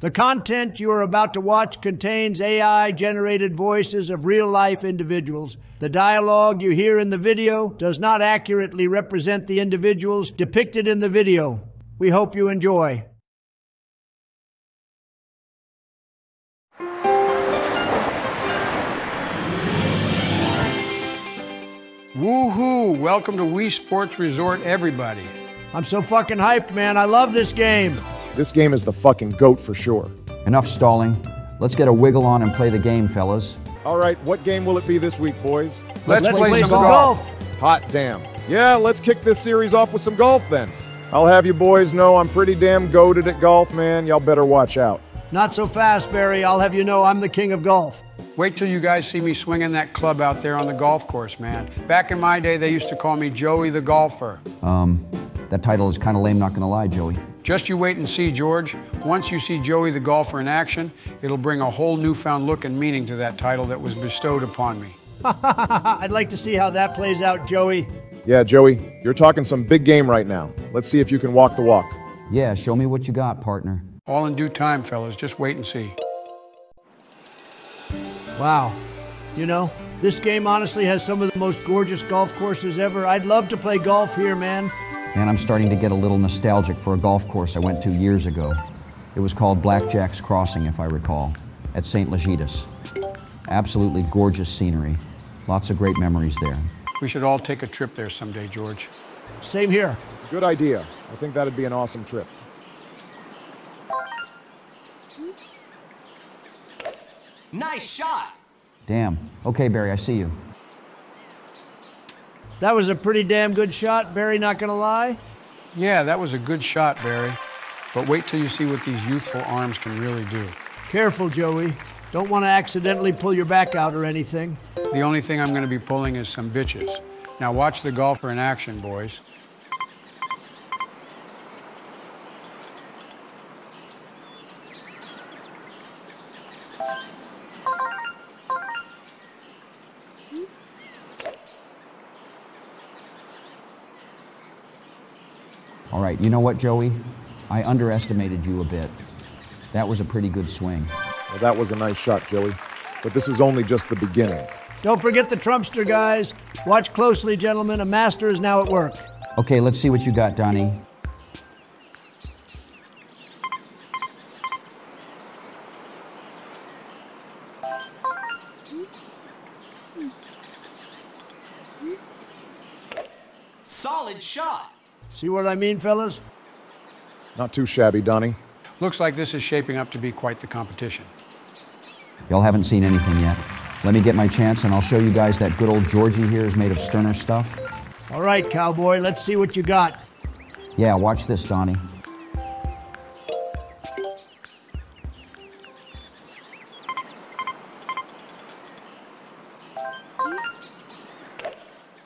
The content you are about to watch contains AI generated voices of real life individuals. The dialogue you hear in the video does not accurately represent the individuals depicted in the video. We hope you enjoy. Woohoo! Welcome to Wii Sports Resort, everybody. I'm so fucking hyped, man. I love this game. This game is the fucking goat for sure. Enough stalling. Let's get a wiggle on and play the game, fellas. All right, what game will it be this week, boys? Let's, Let's play, play some some golf. golf. Hot damn. Yeah, let's kick this series off with some golf then. I'll have you boys know I'm pretty damn goaded at golf, man. Y'all better watch out. Not so fast, Barry. I'll have you know I'm the king of golf. Wait till you guys see me swinging that club out there on the golf course, man. Back in my day, they used to call me Joey the Golfer. Um, that title is kind of lame, not gonna lie, Joey. Just you wait and see, George. Once you see Joey the Golfer in action, it'll bring a whole newfound look and meaning to that title that was bestowed upon me. I'd like to see how that plays out, Joey. Yeah, Joey, you're talking some big game right now. Let's see if you can walk the walk. Yeah, show me what you got, partner. All in due time, fellas. Just wait and see. Wow. You know, this game honestly has some of the most gorgeous golf courses ever. I'd love to play golf here, man. Man, I'm starting to get a little nostalgic for a golf course I went to years ago. It was called Blackjack's Crossing, if I recall, at St. Legitas. Absolutely gorgeous scenery. Lots of great memories there. We should all take a trip there someday, George. Same here. Good idea. I think that'd be an awesome trip. Nice shot. Damn. Okay, Barry, I see you. That was a pretty damn good shot, Barry, not gonna lie. Yeah, that was a good shot, Barry. But wait till you see what these youthful arms can really do. Careful, Joey. Don't want to accidentally pull your back out or anything. The only thing I'm going to be pulling is some bitches. Now watch the golfer in action, boys. Right, you know what, Joey? I underestimated you a bit. That was a pretty good swing. Well, that was a nice shot, Joey. But this is only just the beginning. Don't forget the Trumpster, guys. Watch closely, gentlemen. A master is now at work. Okay, let's see what you got, Donnie. See what I mean, fellas? Not too shabby, Donnie. Looks like this is shaping up to be quite the competition. Y'all haven't seen anything yet. Let me get my chance and I'll show you guys that good old Georgie here is made of sterner stuff. All right, cowboy, let's see what you got. Yeah, watch this, Donnie.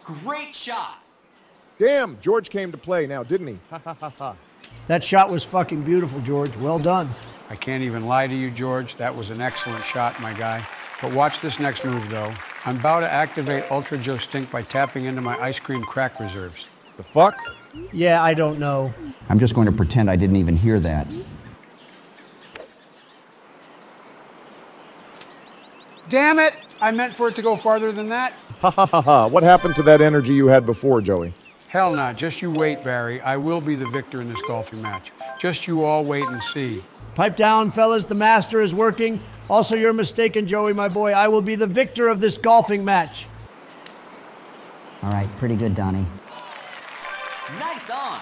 Great shot. Damn, George came to play now, didn't he? Ha ha ha ha. That shot was fucking beautiful, George. Well done. I can't even lie to you, George. That was an excellent shot, my guy. But watch this next move, though. I'm about to activate Ultra Joe Stink by tapping into my ice cream crack reserves. The fuck? Yeah, I don't know. I'm just going to pretend I didn't even hear that. Damn it! I meant for it to go farther than that. Ha ha ha ha. What happened to that energy you had before, Joey? Hell nah, just you wait, Barry. I will be the victor in this golfing match. Just you all wait and see. Pipe down, fellas. The master is working. Also, you're mistaken, Joey, my boy. I will be the victor of this golfing match. All right, pretty good, Donnie. Nice on.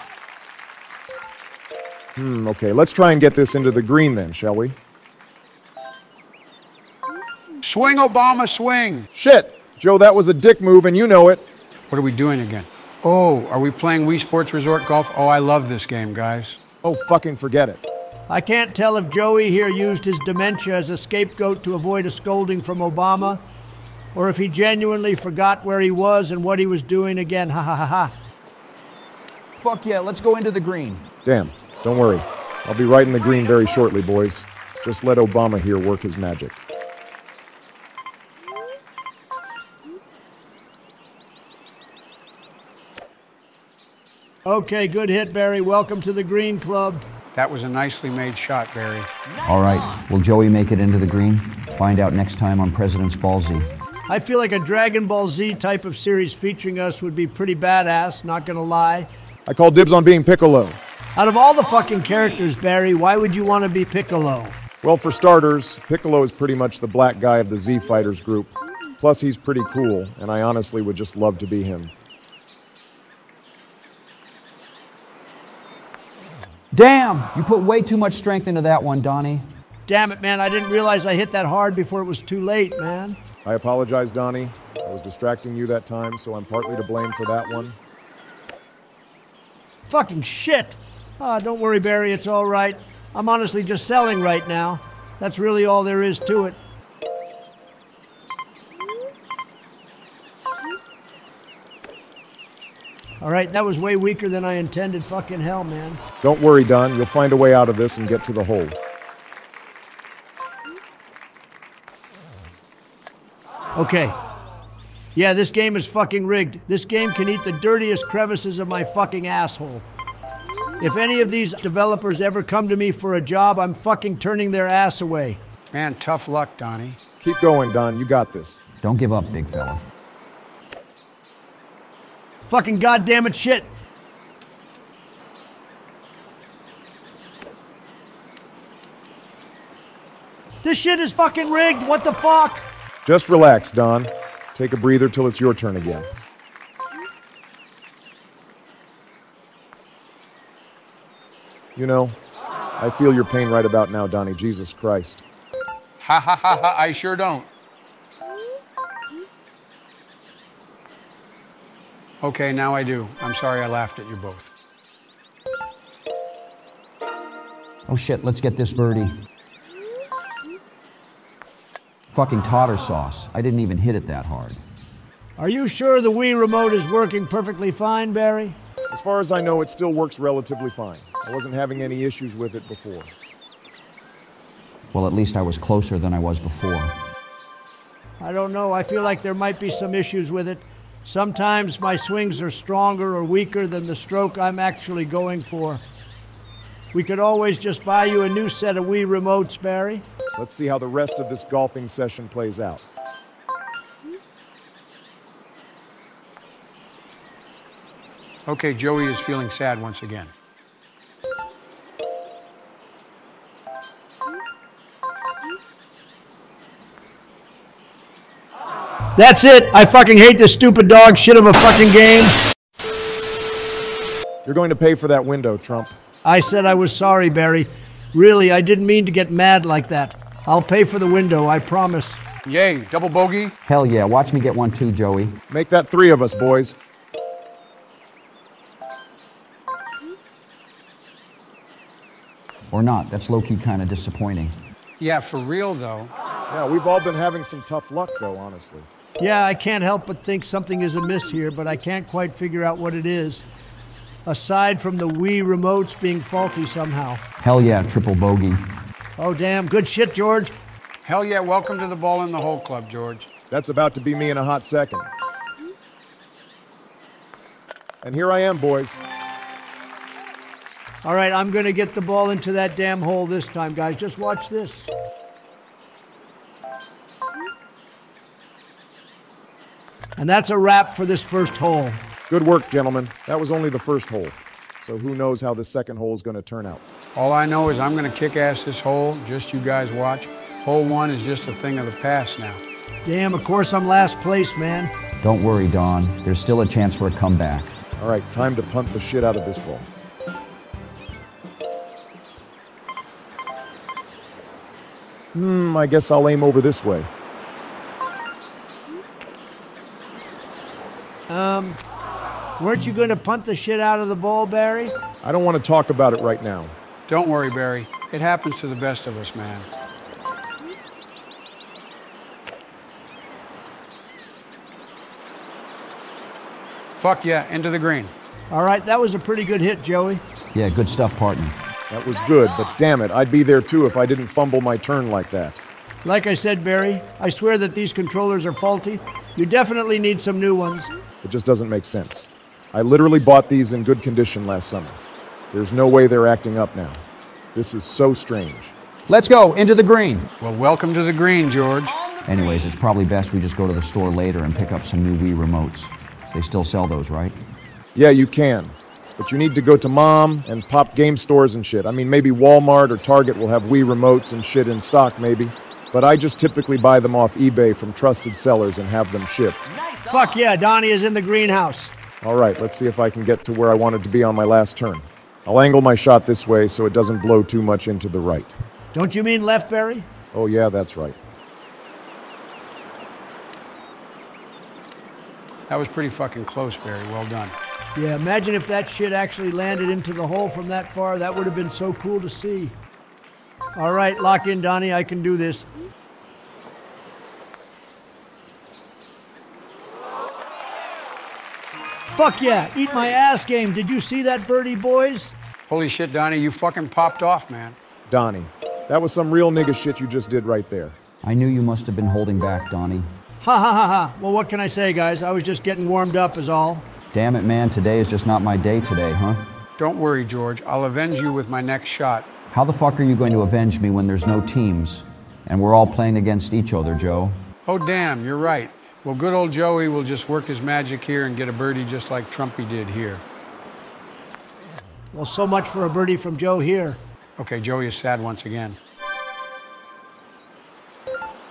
Hmm, okay, let's try and get this into the green then, shall we? Swing, Obama, swing! Shit! Joe, that was a dick move and you know it. What are we doing again? Oh, are we playing Wii Sports Resort Golf? Oh, I love this game, guys. Oh, fucking forget it. I can't tell if Joey here used his dementia as a scapegoat to avoid a scolding from Obama, or if he genuinely forgot where he was and what he was doing again. Ha ha ha ha. Fuck yeah, let's go into the green. Damn, don't worry. I'll be right in the green very shortly, boys. Just let Obama here work his magic. Okay, good hit, Barry. Welcome to the Green Club. That was a nicely made shot, Barry. Nice All right, on. will Joey make it into the green? Find out next time on President's Ball Z. I feel like a Dragon Ball Z type of series featuring us would be pretty badass, not gonna lie. I call dibs on being Piccolo. Out of all the fucking characters, Barry, why would you want to be Piccolo? Well, for starters, Piccolo is pretty much the black guy of the Z Fighters group. Plus, he's pretty cool, and I honestly would just love to be him. Damn! You put way too much strength into that one, Donnie. Damn it, man, I didn't realize I hit that hard before it was too late, man. I apologize, Donnie. I was distracting you that time, so I'm partly to blame for that one. Fucking shit. Ah, don't worry, Barry, it's all right. I'm honestly just selling right now. That's really all there is to it. All right, that was way weaker than I intended. Fucking hell, man. Don't worry, Don. You'll find a way out of this and get to the hole. Okay. Yeah, this game is fucking rigged. This game can eat the dirtiest crevices of my fucking asshole. If any of these developers ever come to me for a job, I'm fucking turning their ass away. Man, tough luck, Donnie. Keep going, Don. You got this. Don't give up, big fella. Fucking goddamn it shit. This shit is fucking rigged. What the fuck? Just relax, Don. Take a breather till it's your turn again. You know, I feel your pain right about now, Donnie. Jesus Christ. Ha ha ha ha, I sure don't. Okay, now I do. I'm sorry I laughed at you both. Oh shit, let's get this birdie. Fucking totter sauce. I didn't even hit it that hard. Are you sure the Wii remote is working perfectly fine, Barry? As far as I know, it still works relatively fine. I wasn't having any issues with it before. Well, at least I was closer than I was before. I don't know. I feel like there might be some issues with it. Sometimes my swings are stronger or weaker than the stroke I'm actually going for. We could always just buy you a new set of Wii remotes, Barry. Let's see how the rest of this golfing session plays out. Okay, Joey is feeling sad once again. That's it. I fucking hate this stupid dog shit of a fucking game. You're going to pay for that window, Trump. I said I was sorry, Barry. Really, I didn't mean to get mad like that. I'll pay for the window, I promise. Yay, double bogey. Hell yeah, watch me get one too, Joey. Make that three of us, boys. Or not, that's low key kind of disappointing. Yeah, for real though. Yeah, we've all been having some tough luck, though, honestly. Yeah, I can't help but think something is amiss here, but I can't quite figure out what it is. Aside from the Wii remotes being faulty somehow. Hell yeah, triple bogey. Oh, damn. Good shit, George. Hell yeah, welcome to the Ball in the Hole Club, George. That's about to be me in a hot second. And here I am, boys. All right, I'm going to get the ball into that damn hole this time, guys. Just watch this. And that's a wrap for this first hole. Good work, gentlemen. That was only the first hole. So who knows how the second hole is going to turn out. All I know is I'm going to kick ass this hole. Just you guys watch. Hole one is just a thing of the past now. Damn, of course I'm last place, man. Don't worry, Don. There's still a chance for a comeback. All right, time to punt the shit out of this ball. Hmm, I guess I'll aim over this way. Weren't you going to punt the shit out of the ball, Barry? I don't want to talk about it right now. Don't worry, Barry. It happens to the best of us, man. Fuck yeah, into the green. All right, that was a pretty good hit, Joey. Yeah, good stuff, partner. That was good, but damn it, I'd be there too if I didn't fumble my turn like that. Like I said, Barry, I swear that these controllers are faulty. You definitely need some new ones. It just doesn't make sense. I literally bought these in good condition last summer. There's no way they're acting up now. This is so strange. Let's go into the green. Well, welcome to the green, George. Anyways, it's probably best we just go to the store later and pick up some new Wii remotes. They still sell those, right? Yeah, you can. But you need to go to mom and pop game stores and shit. I mean, maybe Walmart or Target will have Wii remotes and shit in stock, maybe. But I just typically buy them off eBay from trusted sellers and have them shipped. Nice. Fuck yeah, Donnie is in the greenhouse. All right, let's see if I can get to where I wanted to be on my last turn. I'll angle my shot this way so it doesn't blow too much into the right. Don't you mean left, Barry? Oh, yeah, that's right. That was pretty fucking close, Barry. Well done. Yeah, imagine if that shit actually landed into the hole from that far. That would have been so cool to see. All right, lock in, Donnie. I can do this. Fuck yeah, eat my ass game. Did you see that birdie, boys? Holy shit, Donnie, you fucking popped off, man. Donnie, that was some real nigga shit you just did right there. I knew you must have been holding back, Donnie. Ha ha ha ha. Well, what can I say, guys? I was just getting warmed up, is all. Damn it, man, today is just not my day today, huh? Don't worry, George. I'll avenge you with my next shot. How the fuck are you going to avenge me when there's no teams? And we're all playing against each other, Joe. Oh, damn, you're right. Well, good old Joey will just work his magic here and get a birdie just like Trumpy did here. Well, so much for a birdie from Joe here. Okay, Joey is sad once again.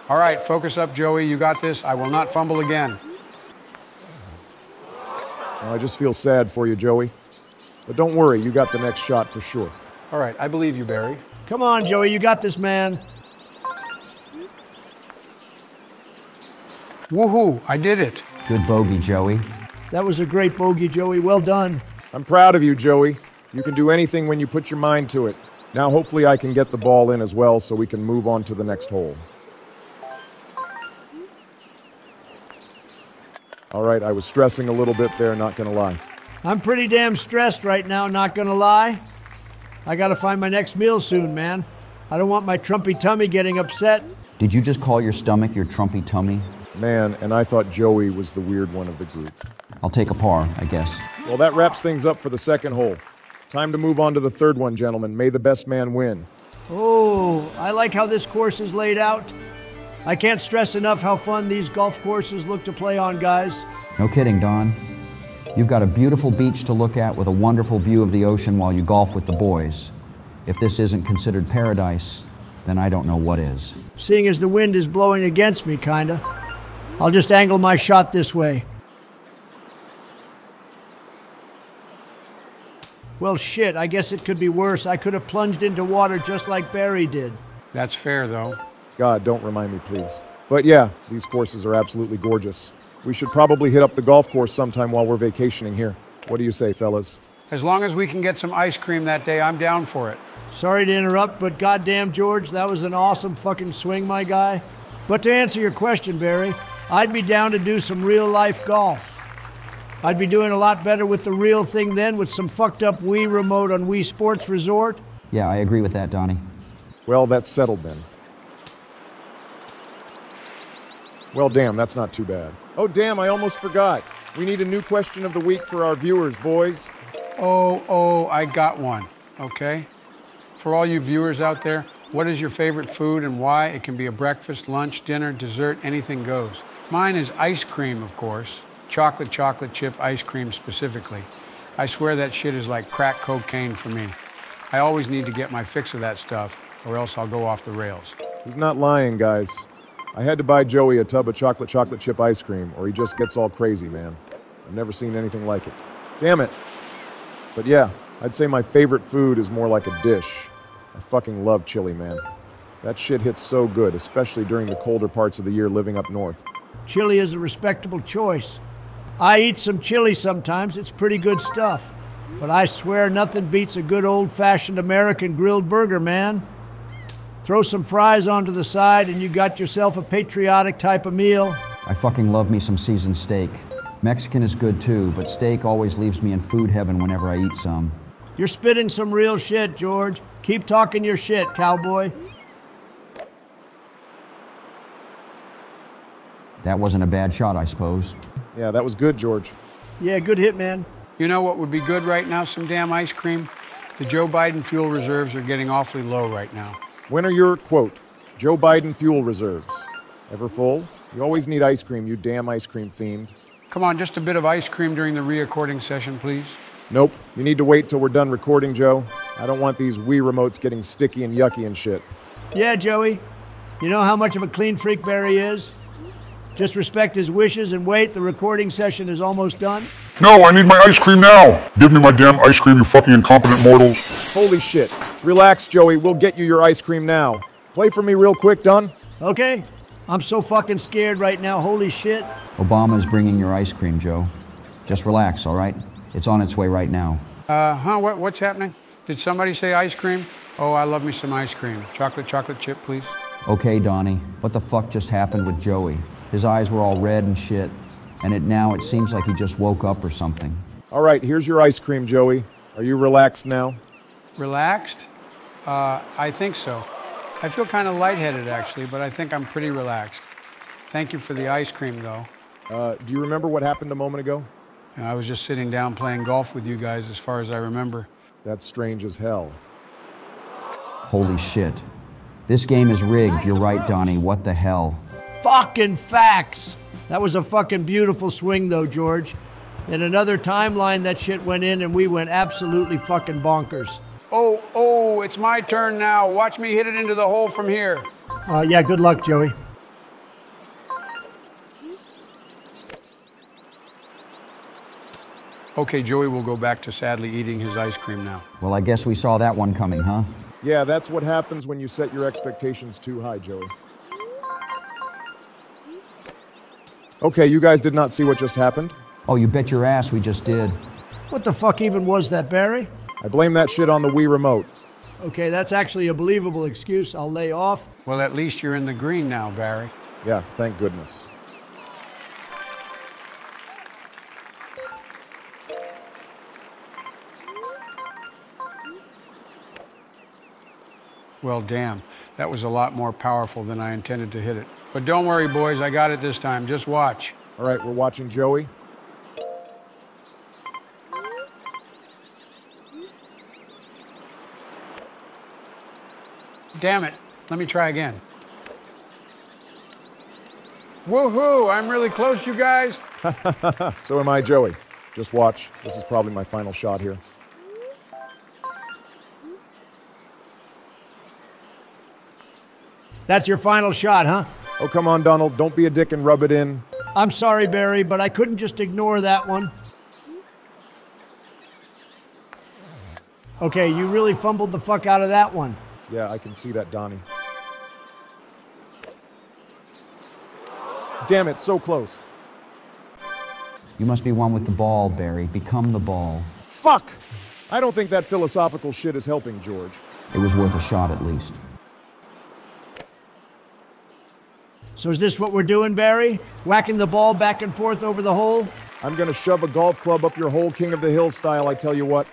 All right, focus up, Joey. You got this. I will not fumble again. Well, I just feel sad for you, Joey. But don't worry, you got the next shot for sure. All right, I believe you, Barry. Come on, Joey, you got this, man. Woohoo, I did it. Good bogey, Joey. That was a great bogey, Joey. Well done. I'm proud of you, Joey. You can do anything when you put your mind to it. Now, hopefully, I can get the ball in as well so we can move on to the next hole. All right, I was stressing a little bit there, not gonna lie. I'm pretty damn stressed right now, not gonna lie. I gotta find my next meal soon, man. I don't want my trumpy tummy getting upset. Did you just call your stomach your trumpy tummy? Man, and I thought Joey was the weird one of the group. I'll take a par, I guess. Well, that wraps things up for the second hole. Time to move on to the third one, gentlemen. May the best man win. Oh, I like how this course is laid out. I can't stress enough how fun these golf courses look to play on, guys. No kidding, Don. You've got a beautiful beach to look at with a wonderful view of the ocean while you golf with the boys. If this isn't considered paradise, then I don't know what is. Seeing as the wind is blowing against me, kinda. I'll just angle my shot this way. Well, shit, I guess it could be worse. I could have plunged into water just like Barry did. That's fair, though. God, don't remind me, please. But yeah, these courses are absolutely gorgeous. We should probably hit up the golf course sometime while we're vacationing here. What do you say, fellas? As long as we can get some ice cream that day, I'm down for it. Sorry to interrupt, but goddamn, George, that was an awesome fucking swing, my guy. But to answer your question, Barry, I'd be down to do some real life golf. I'd be doing a lot better with the real thing then with some fucked up Wii remote on Wii Sports Resort. Yeah, I agree with that, Donnie. Well, that's settled then. Well, damn, that's not too bad. Oh, damn, I almost forgot. We need a new question of the week for our viewers, boys. Oh, oh, I got one. Okay? For all you viewers out there, what is your favorite food and why? It can be a breakfast, lunch, dinner, dessert, anything goes. Mine is ice cream, of course. Chocolate, chocolate chip ice cream specifically. I swear that shit is like crack cocaine for me. I always need to get my fix of that stuff, or else I'll go off the rails. He's not lying, guys. I had to buy Joey a tub of chocolate chocolate chip ice cream, or he just gets all crazy, man. I've never seen anything like it. Damn it. But yeah, I'd say my favorite food is more like a dish. I fucking love chili, man. That shit hits so good, especially during the colder parts of the year living up north. Chili is a respectable choice. I eat some chili sometimes, it's pretty good stuff. But I swear nothing beats a good old fashioned American grilled burger, man. Throw some fries onto the side and you got yourself a patriotic type of meal. I fucking love me some seasoned steak. Mexican is good too, but steak always leaves me in food heaven whenever I eat some. You're spitting some real shit, George. Keep talking your shit, cowboy. That wasn't a bad shot, I suppose. Yeah, that was good, George. Yeah, good hit, man. You know what would be good right now? Some damn ice cream? The Joe Biden fuel reserves are getting awfully low right now. When are your, quote, Joe Biden fuel reserves? Ever full? You always need ice cream, you damn ice cream fiend. Come on, just a bit of ice cream during the re-recording session, please. Nope, you need to wait till we're done recording, Joe. I don't want these Wii remotes getting sticky and yucky and shit. Yeah, Joey. You know how much of a clean freak Barry is? Just respect his wishes and wait. The recording session is almost done. No, I need my ice cream now. Give me my damn ice cream, you fucking incompetent mortals. Holy shit. Relax, Joey, we'll get you your ice cream now. Play for me real quick, done? Okay? I'm so fucking scared right now. Holy shit. Obama is bringing your ice cream, Joe. Just relax, all right? It's on its way right now. Uh, huh, what, what's happening? Did somebody say ice cream? Oh, I love me some ice cream. Chocolate, chocolate chip, please. Okay, Donnie, what the fuck just happened with Joey? His eyes were all red and shit, and it now it seems like he just woke up or something. All right, here's your ice cream, Joey. Are you relaxed now? Relaxed? Uh, I think so. I feel kind of lightheaded, actually, but I think I'm pretty relaxed. Thank you for the ice cream, though. Uh, do you remember what happened a moment ago? I was just sitting down playing golf with you guys, as far as I remember. That's strange as hell. Holy shit. This game is rigged. You're right, Donnie. What the hell? Fucking facts. That was a fucking beautiful swing, though, George. In another timeline, that shit went in and we went absolutely fucking bonkers. Oh, oh, it's my turn now. Watch me hit it into the hole from here. Uh, yeah, good luck, Joey. Okay, Joey will go back to sadly eating his ice cream now. Well, I guess we saw that one coming, huh? Yeah, that's what happens when you set your expectations too high, Joey. Okay, you guys did not see what just happened? Oh, you bet your ass we just did. What the fuck even was that, Barry? I blame that shit on the Wii remote. Okay, that's actually a believable excuse. I'll lay off. Well, at least you're in the green now, Barry. Yeah, thank goodness. Well, damn, that was a lot more powerful than I intended to hit it. But don't worry, boys, I got it this time. Just watch. All right, we're watching Joey. Damn it. Let me try again. Woohoo! I'm really close, you guys. So am I, Joey. Just watch. This is probably my final shot here. That's your final shot, huh? Oh, come on, Donald. Don't be a dick and rub it in. I'm sorry, Barry, but I couldn't just ignore that one. Okay, you really fumbled the fuck out of that one. Yeah, I can see that, Donnie. Damn it, so close. You must be one with the ball, Barry. Become the ball. Fuck! I don't think that philosophical shit is helping, George. It was worth a shot at least. So is this what we're doing, Barry? Whacking the ball back and forth over the hole? I'm gonna shove a golf club up your whole King of the Hill style, I tell you what.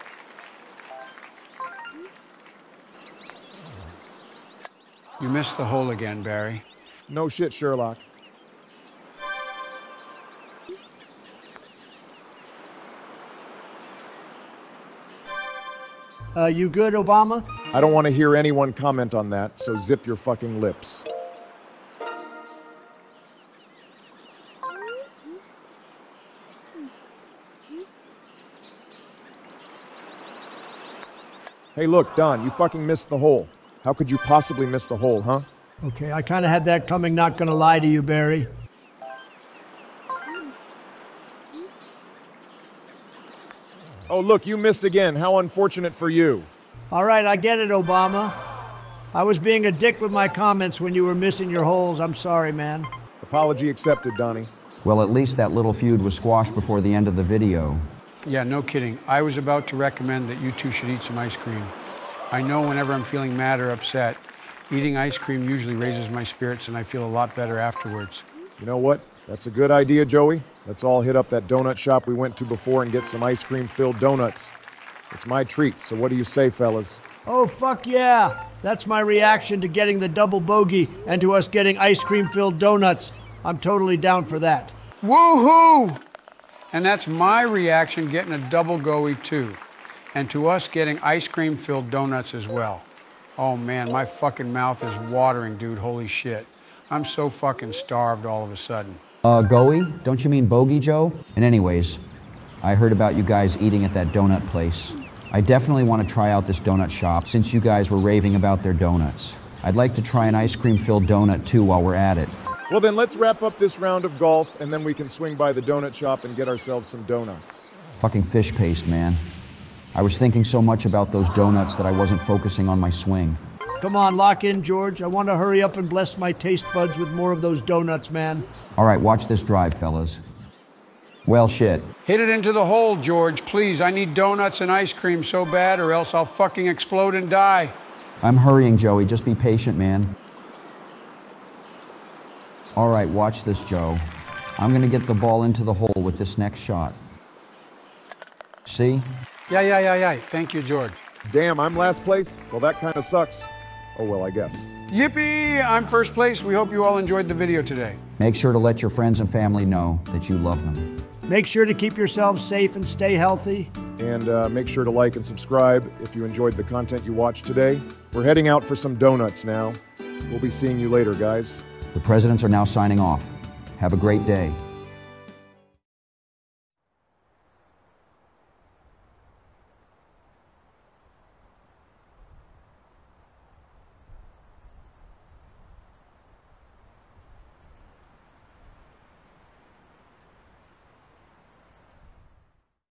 You missed the hole again, Barry. No shit, Sherlock. Uh, you good, Obama? I don't want to hear anyone comment on that, so zip your fucking lips. Hey, look, Don, you fucking missed the hole. How could you possibly miss the hole, huh? Okay, I kind of had that coming, not gonna lie to you, Barry. Oh, look, you missed again. How unfortunate for you. All right, I get it, Obama. I was being a dick with my comments when you were missing your holes. I'm sorry, man. Apology accepted, Donnie. Well, at least that little feud was squashed before the end of the video. Yeah, no kidding. I was about to recommend that you two should eat some ice cream. I know whenever I'm feeling mad or upset, eating ice cream usually raises my spirits and I feel a lot better afterwards. You know what? That's a good idea, Joey. Let's all hit up that donut shop we went to before and get some ice cream filled donuts. It's my treat, so what do you say, fellas? Oh, fuck yeah. That's my reaction to getting the double bogey and to us getting ice cream filled donuts. I'm totally down for that. Woohoo! And that's my reaction getting a double goey too. and to us getting ice cream filled donuts as well. Oh man, my fucking mouth is watering, dude. Holy shit. I'm so fucking starved all of a sudden. Uh, Goey? Don't you mean Bogey Joe? And anyways, I heard about you guys eating at that donut place. I definitely want to try out this donut shop since you guys were raving about their donuts. I'd like to try an ice cream filled donut too while we're at it. Well, then let's wrap up this round of golf and then we can swing by the donut shop and get ourselves some donuts. Fucking fish paste, man. I was thinking so much about those donuts that I wasn't focusing on my swing. Come on, lock in, George. I want to hurry up and bless my taste buds with more of those donuts, man. All right, watch this drive, fellas. Well, shit. Hit it into the hole, George. Please, I need donuts and ice cream so bad, or else I'll fucking explode and die. I'm hurrying, Joey. Just be patient, man. All right, watch this, Joe. I'm gonna get the ball into the hole with this next shot. See? Yeah, yeah, yeah, yeah. Thank you, George. Damn, I'm last place? Well, that kind of sucks. Oh, well, I guess. Yippee! I'm first place. We hope you all enjoyed the video today. Make sure to let your friends and family know that you love them. Make sure to keep yourselves safe and stay healthy. And uh, make sure to like and subscribe if you enjoyed the content you watched today. We're heading out for some donuts now. We'll be seeing you later, guys. The presidents are now signing off. Have a great day.